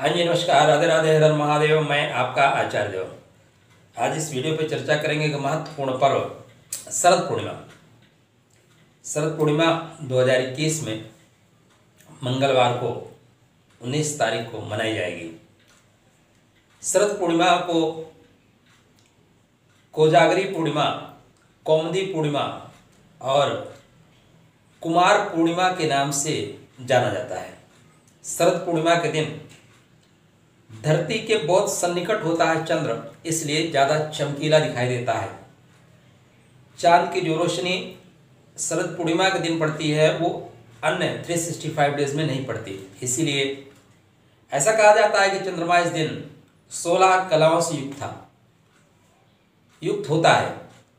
हाँ जी, नमस्कार। राधे राधे, हर महादेव। मैं आपका आचार्य। देव आज इस वीडियो पे चर्चा करेंगे कि महत्वपूर्ण पर्व, शरद पूर्णिमा। शरद पूर्णिमा 2021 में मंगलवार को 19 तारीख को मनाई जाएगी। शरद पूर्णिमा को कोजागरी पूर्णिमा, कौमदी पूर्णिमा और कुमार पूर्णिमा के नाम से जाना जाता है। शरद पूर्णिमा के दिन धरती के बहुत सन्निकट होता है चंद्र, इसलिए ज़्यादा चमकीला दिखाई देता है। चाँद की जो रोशनी शरद पूर्णिमा के दिन पड़ती है, वो अन्य 365 डेज़ में नहीं पड़ती। इसीलिए ऐसा कहा जाता है कि चंद्रमा इस दिन 16 कलाओं से युक्त था। युक्त होता है।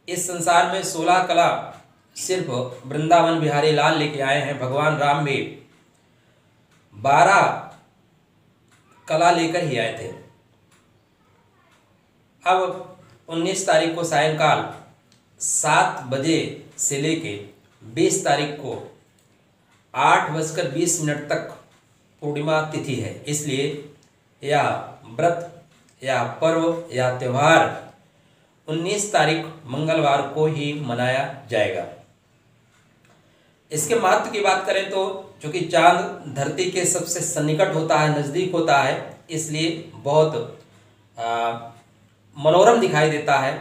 इस संसार में 16 कला सिर्फ़ वृंदावन, बिहारी लाल लेके आए हैं। भगवान राम भी बारह कला लेकर ही आए थे। अब 19 तारीख को सायंकाल सात बजे से लेके 20 तारीख को आठ बजकर बीस मिनट तक पूर्णिमा तिथि है। इसलिए यह व्रत या पर्व या त्यौहार 19 तारीख मंगलवार को ही मनाया जाएगा। इसके महत्व की बात करें तो चूँकि चाँद धरती के सबसे सन्निकट होता है, नज़दीक होता है, इसलिए बहुत मनोरम दिखाई देता है,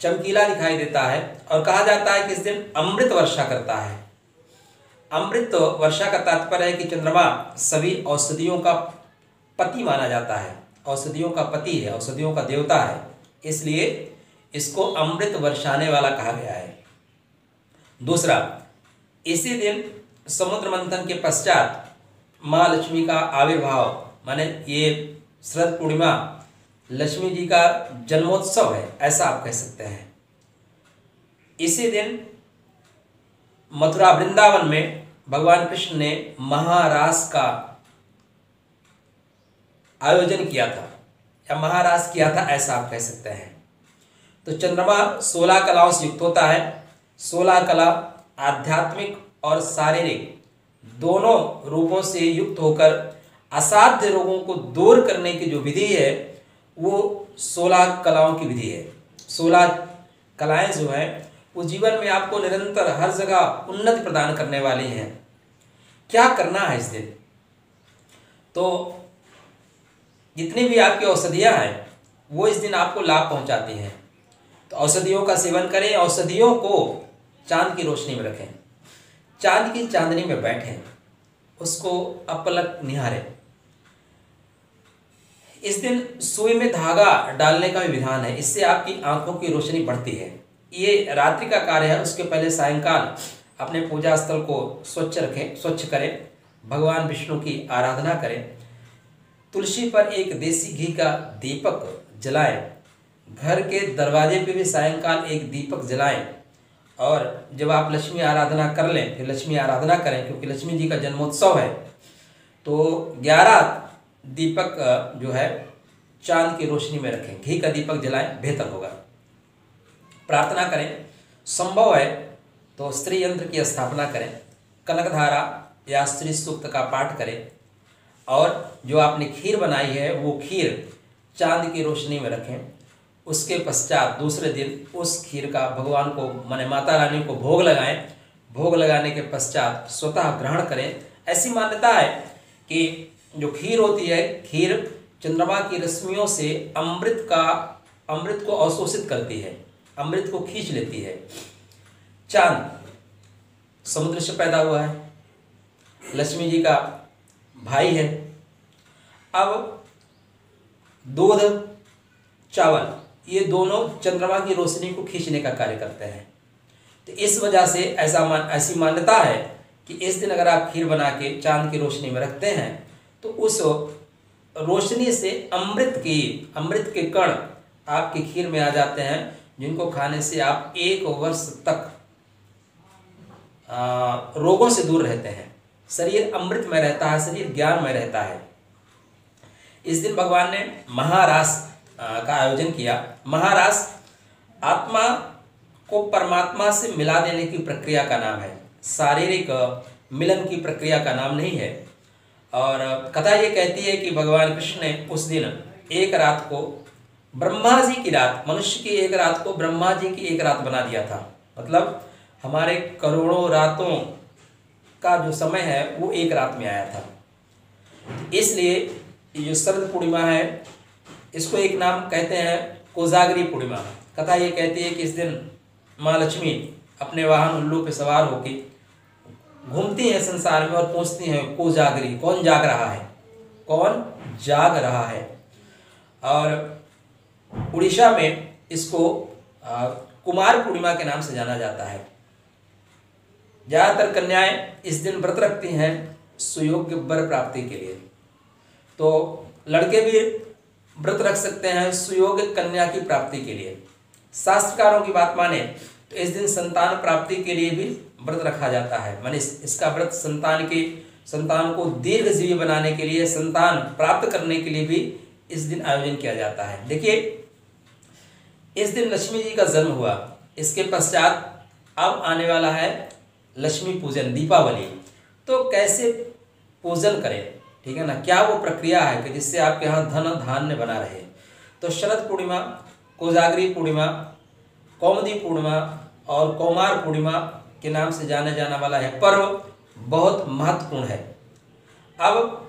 चमकीला दिखाई देता है, और कहा जाता है कि इस दिन अमृत वर्षा करता है। अमृत वर्षा का तात्पर्य है कि चंद्रमा सभी औषधियों का पति माना जाता है। औषधियों का पति है, औषधियों का देवता है, इसलिए इसको अमृत वर्षाने वाला कहा गया है। दूसरा, इसी दिन समुद्र मंथन के पश्चात माँ लक्ष्मी का आविर्भाव, माने ये शरद पूर्णिमा लक्ष्मी जी का जन्मोत्सव है, ऐसा आप कह सकते हैं। इसी दिन मथुरा वृंदावन में भगवान कृष्ण ने महारास का आयोजन किया था। या महारास किया था, ऐसा आप कह सकते हैं। तो चंद्रमा सोलह कलाओं से युक्त होता है। सोलह कला आध्यात्मिक और शारीरिक दोनों रूपों से युक्त होकर असाध्य रोगों को दूर करने की जो विधि है, वो सोलह कलाओं की विधि है। सोलह कलाएँ जो है, वो जीवन में आपको निरंतर हर जगह उन्नति प्रदान करने वाली हैं। क्या करना है इस दिन? तो जितनी भी आपकी औषधियाँ हैं, वो इस दिन आपको लाभ पहुंचाती हैं। तो औषधियों का सेवन करें, औषधियों को चाँद की रोशनी में रखें। चाँद की चांदनी में बैठें, उसको अपलक निहारें। इस दिन सुई में धागा डालने का भी विधान है, इससे आपकी आँखों की रोशनी बढ़ती है। ये रात्रि का कार्य है, उसके पहले सायंकाल अपने पूजा स्थल को स्वच्छ रखें, स्वच्छ करें, भगवान विष्णु की आराधना करें। तुलसी पर एक देसी घी का दीपक जलाएँ, घर के दरवाजे पे भी सायंकाल एक दीपक जलाएँ। और जब आप लक्ष्मी आराधना कर लें, फिर लक्ष्मी आराधना करें, क्योंकि लक्ष्मी जी का जन्मोत्सव है तो ग्यारह दीपक जो है, चाँद की रोशनी में रखें। घी का दीपक जलाएँ, बेहतर होगा। प्रार्थना करें, संभव है तो स्त्री यंत्र की स्थापना करें, कनकधारा या स्त्री सूक्त का पाठ करें, और जो आपने खीर बनाई है, वो खीर चाँद की रोशनी में रखें। उसके पश्चात दूसरे दिन उस खीर का भगवान को, माने माता रानी को भोग लगाएँ। भोग लगाने के पश्चात स्वतः ग्रहण करें। ऐसी मान्यता है कि जो खीर होती है, खीर चंद्रमा की रश्मियों से अमृत का, अमृत को अवशोषित करती है, अमृत को खींच लेती है। चाँद, समुद्र से पैदा हुआ है। लक्ष्मी जी का भाई है। अब दूध, चावल। ये दोनों चंद्रमा की रोशनी को खींचने का कार्य करते हैं। तो इस वजह से ऐसा मान, ऐसी मान्यता है कि इस दिन अगर आप खीर बना के, चाँद की रोशनी में रखते हैं तो उस रोशनी से अमृत की, अमृत के कण आपकी खीर में आ जाते हैं, जिनको खाने से आप एक वर्ष तक रोगों से दूर रहते हैं। शरीर अमृत में रहता है, शरीर ज्ञान में रहता है। इस दिन भगवान ने महारास का आयोजन किया। महारास आत्मा को परमात्मा से मिला देने की प्रक्रिया का नाम है। शारीरिक मिलन की प्रक्रिया का नाम नहीं है। और कथा ये कहती है कि भगवान कृष्ण ने उस दिन एक रात को ब्रह्मा जी की रात, मनुष्य की एक रात को ब्रह्मा जी की एक रात बना दिया था। मतलब हमारे करोड़ों रातों का जो समय है, वो एक रात में आया था। इसलिए ये शरद पूर्णिमा है इसको एक नाम कहते हैं कोजागरी पूर्णिमा। कथा ये कहती है कि इस दिन माँ लक्ष्मी अपने वाहन उल्लू पे सवार होकर घूमती हैं संसार में और पूछती हैं कोजागरी कौन जाग रहा है? कौन जाग रहा है? और उड़ीसा में इसको आ, कुमार पूर्णिमा के नाम से जाना जाता है। ज़्यादातर कन्याएँ इस दिन व्रत रखती हैं सुयोग्य वर प्राप्ति के लिए। तो लड़के भी व्रत रख सकते हैं सुयोग्य कन्या की प्राप्ति के लिए। शास्त्रकारों की बात माने तो इस दिन संतान प्राप्ति के लिए भी व्रत रखा जाता है। मान इस, इसका व्रत संतान की संतान को दीर्घ जीवी बनाने के लिए संतान प्राप्त करने के लिए भी इस दिन आयोजन किया जाता है। देखिए इस दिन लक्ष्मी जी का जन्म हुआ। इसके पश्चात अब आने वाला है लक्ष्मी पूजन दीपावली। तो कैसे पूजन करें? ठीक है ना? क्या वो प्रक्रिया है कि जिससे आपके यहाँ धन धान्य बना रहे? तो शरद पूर्णिमा, कोजागरी पूर्णिमा, कौमदी पूर्णिमा और कौमार पूर्णिमा के नाम से जाने जाना वाला है पर्व बहुत महत्वपूर्ण है। अब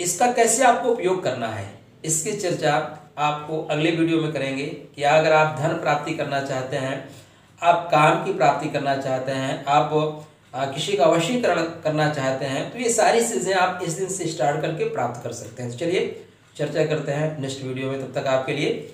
इसका कैसे आपको उपयोग करना है, इसकी चर्चा आपको अगले वीडियो में करेंगे कि अगर आप धन प्राप्ति करना चाहते हैं, आप काम की प्राप्ति करना चाहते हैं, आप किसी का वशीकरण करना चाहते हैं तो ये सारी चीज़ें आप इस दिन से स्टार्ट करके प्राप्त कर सकते हैं। तो चलिए, चर्चा करते हैं नेक्स्ट वीडियो में, तब तक आपके लिए